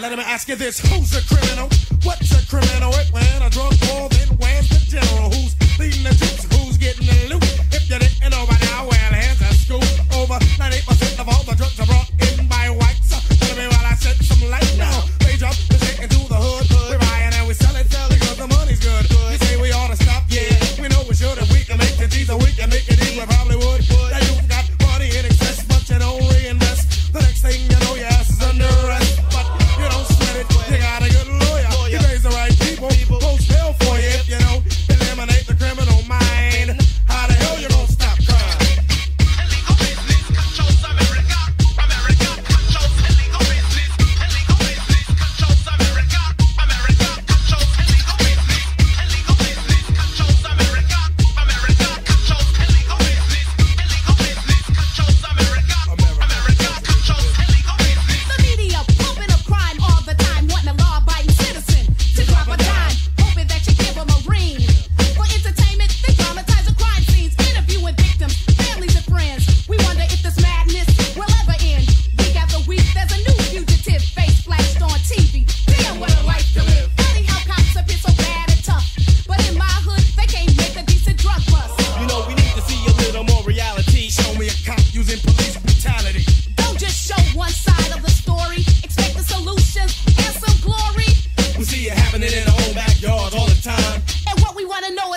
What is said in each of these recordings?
Let him ask you this who's a criminal? What's a criminal? It when a drug war, then where's the general? Who's leading the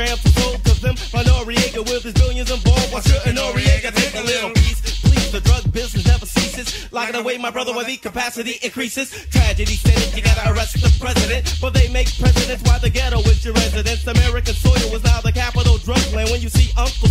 program for soul, cause them my Noriega with his billions involved. Why shouldn't Noriega take a little piece? Please, the drug business never ceases. Locking away my brother while the capacity increases. Tragedy stated, you gotta arrest the president. But they make presidents while the ghetto is your residence. American soil is now the capital drug land. When you see Uncle